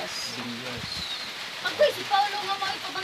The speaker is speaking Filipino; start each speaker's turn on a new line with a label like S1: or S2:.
S1: Bilyas.
S2: Bilyas.
S3: Agoy, si Paolo nga mga ipabantay.